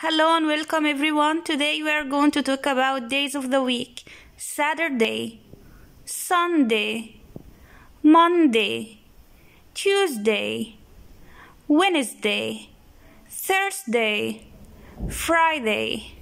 Hello and welcome everyone. Today we are going to talk about days of the week. Saturday, Sunday, Monday, Tuesday, Wednesday, Thursday, Friday,